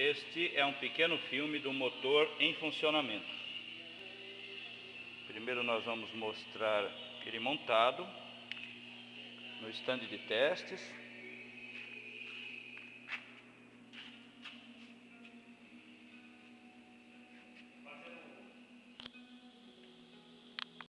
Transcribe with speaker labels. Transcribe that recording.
Speaker 1: Este é um pequeno filme do motor em funcionamento. Primeiro nós vamos mostrar ele montado no estande de testes.